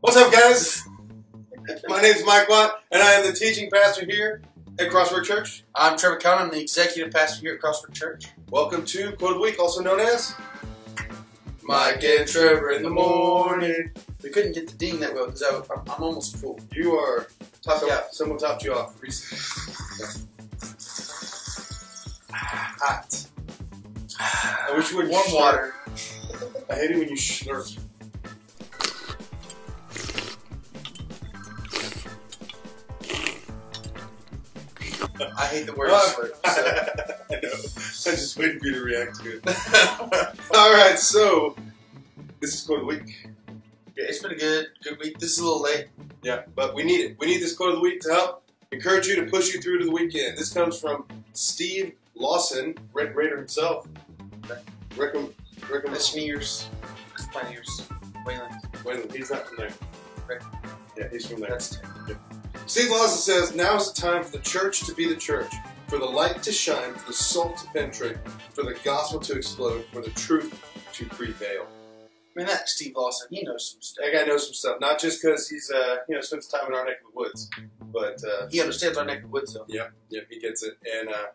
What's up, guys? My name is Mike Watt, and I am the teaching pastor here at Cross-Work Church. I'm Trevor Cowan. I'm the executive pastor here at Cross-Work Church. Welcome to Quote of the Week, also known as Mike and Trevor in the morning. We couldn't get the ding that well because I'm, I'm almost full. You are top Yeah. Someone topped you off recently. Hot. I wish you wouldn't Warm water. I hate it when you slurp. I hate the word slurp. So. I know. I'm just waiting for you to react to it. All right, so this is quote of the week. Yeah, it's been a good good week. This is a little late. Yeah, but we need it. We need this quote of the week to help encourage you to push you through to the weekend. This comes from Steve Lawson, Red Raider himself. Recommend. Recommend. That's Smears. Pioneers. Wayland. Wait, he's not from there. Right. Yeah, he's from there. That's Steve Lawson says, Now is the time for the church to be the church, for the light to shine, for the salt to penetrate, for the gospel to explode, for the truth to prevail. I mean, that Steve Lawson, he knows some stuff. That guy knows some stuff, not just because he's, uh, you know, spends time in our neck of the woods, but, uh, He understands our neck of the woods, though. yeah, yeah, he gets it. And, uh,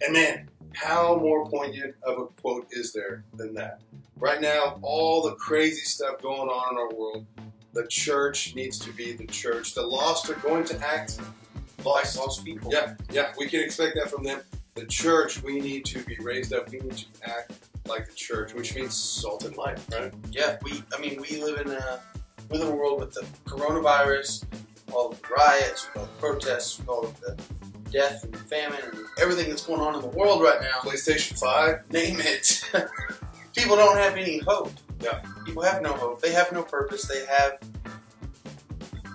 and man, how more poignant of a quote is there than that? Right now, all the crazy stuff going on in our world, the church needs to be the church. The lost are going to act Like lost people. Yeah, yeah, we can expect that from them. The church, we need to be raised up. We need to act like the church, which means salt and light, right? Yeah, we. I mean, we live in a we live in a world with the coronavirus, all the riots, all the protests, all of the death and famine and everything that's going on in the world right now. PlayStation 5, Name it. People don't have any hope. Yeah. People have no hope. They have no purpose. They have.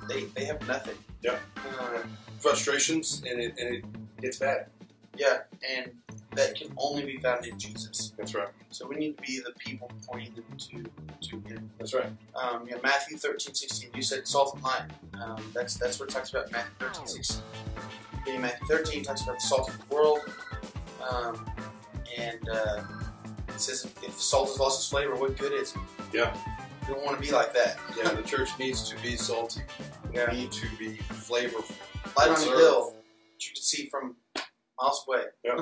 They they have nothing. Yeah. Uh, frustrations, and it, and it gets bad. yeah, and that can only be found in Jesus. That's right. So we need to be the people pointing them to to Him. That's right. Um, yeah, Matthew 13, 16. You said salt and light. Um, that's that's what it talks about Matthew 13, 16. Matthew 13 talks about the salt of the world. Um, and uh, it says if, if salt has lost its flavor, what good is it? Yeah. You don't want to be like that. Yeah, the church needs to be salty. We Yeah. need to be flavorful. Light on a hill that you can see from miles away. Yeah,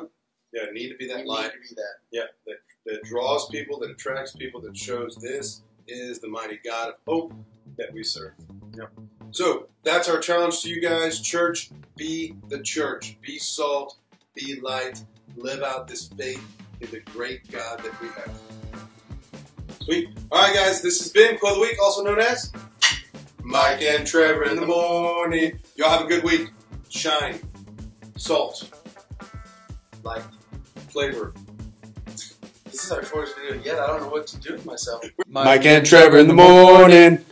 Yeah, need to be that you light. need to be that. Yeah, that, that draws people, that attracts people, that shows this is the mighty God of hope that we serve. Yep. So that's our challenge to you guys. Church, be the church. Be salt, be light, live out this faith in the great God that we have. Sweet. All right, guys, this has been Quote of the Week, also known as Mike and Trevor in the morning. Y'all have a good week. Shine, salt, Like, flavor. this is our shortest video yet. I don't know what to do with myself. Mike and Trevor in the morning.